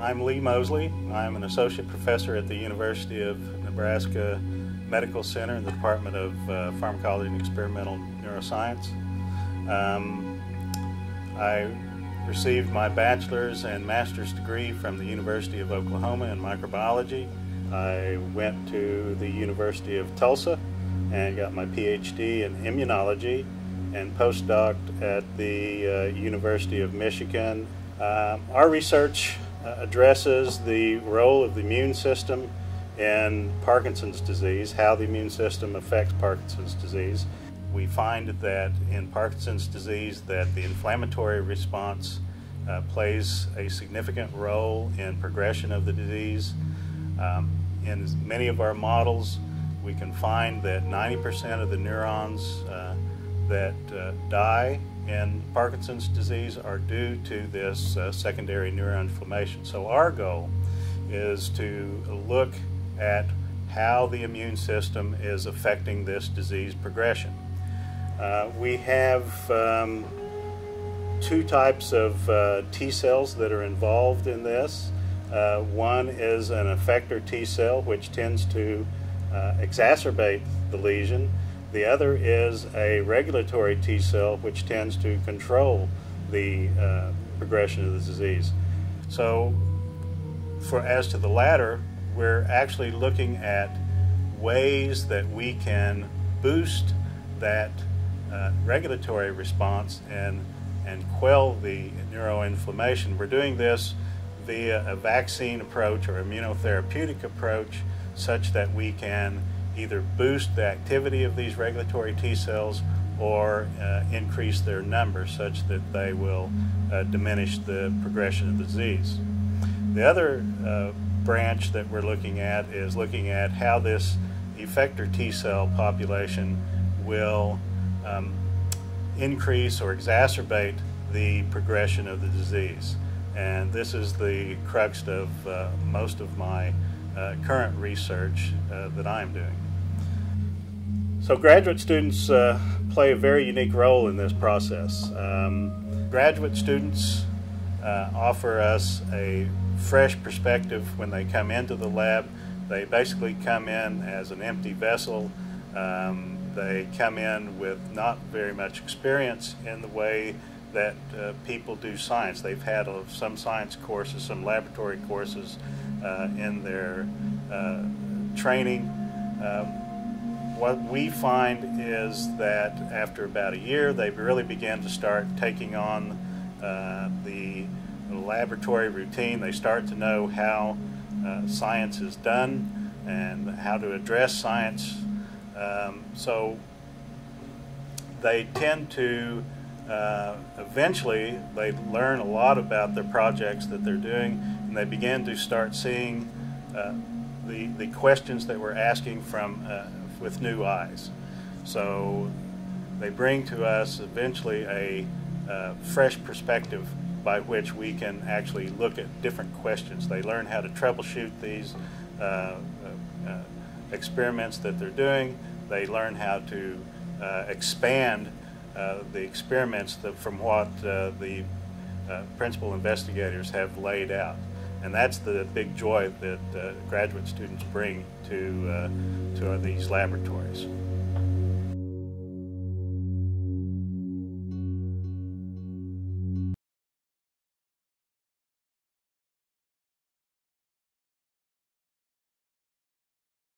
I'm Lee Mosley. I'm an associate professor at the University of Nebraska Medical Center in the Department of uh, Pharmacology and Experimental Neuroscience. Um, I received my bachelor's and master's degree from the University of Oklahoma in microbiology. I went to the University of Tulsa and got my PhD in immunology and postdoc at the uh, University of Michigan. Um, our research addresses the role of the immune system in Parkinson's disease, how the immune system affects Parkinson's disease. We find that in Parkinson's disease that the inflammatory response uh, plays a significant role in progression of the disease. Um, in many of our models, we can find that 90% of the neurons uh, that uh, die in Parkinson's disease are due to this uh, secondary neuroinflammation. So our goal is to look at how the immune system is affecting this disease progression. Uh, we have um, two types of uh, T cells that are involved in this. Uh, one is an effector T cell, which tends to uh, exacerbate the lesion. The other is a regulatory T cell, which tends to control the uh, progression of the disease. So, for as to the latter, we're actually looking at ways that we can boost that uh, regulatory response and and quell the neuroinflammation. We're doing this via a vaccine approach or immunotherapeutic approach such that we can either boost the activity of these regulatory T cells or uh, increase their number such that they will uh, diminish the progression of the disease. The other uh, branch that we're looking at is looking at how this effector T cell population will um, increase or exacerbate the progression of the disease. And this is the crux of uh, most of my uh, current research uh, that I'm doing. So graduate students uh, play a very unique role in this process. Um, graduate students uh, offer us a fresh perspective when they come into the lab. They basically come in as an empty vessel. Um, they come in with not very much experience in the way that uh, people do science. They've had uh, some science courses, some laboratory courses uh, in their uh, training. Um, what we find is that after about a year, they really begin to start taking on uh, the laboratory routine. They start to know how science is done and how to address science. Um, so they tend to uh, eventually they learn a lot about the projects that they're doing and they begin to start seeing uh, the, the questions that we're asking from uh, with new eyes. So they bring to us eventually a uh, fresh perspective by which we can actually look at different questions. They learn how to troubleshoot these uh, uh, experiments that they're doing. They learn how to expand Uh, the experiments that, from what uh, the uh, principal investigators have laid out. And that's the big joy that uh, graduate students bring to, to these laboratories.